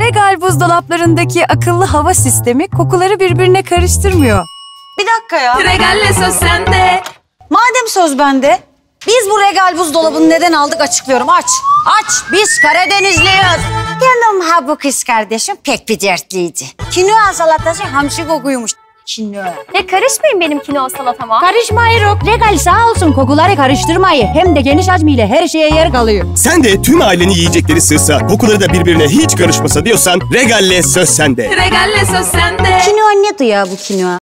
Regal buzdolaplarındaki akıllı hava sistemi kokuları birbirine karıştırmıyor. Bir dakika ya. Regalle söz sende. Madem söz bende, biz bu regal buzdolabını neden aldık açıklıyorum. Aç, aç. Biz Karadenizliyiz. Yanım ha bu kız kardeşim pek bir dertliydi. Kinoa salatası hamsi kokuymuş. Kinoa. Ya karışmayın benim kinoa salatama. Karışmayı yok. Regal sağ olsun kokuları karıştırmayı. Hem de geniş hacmiyle her şeye yer kalıyor. Sen de tüm ailenin yiyecekleri sığsa, kokuları da birbirine hiç karışmasa diyorsan Regal'le söz sende. Regalle söz sende. Kinoa ne ya bu kinoa?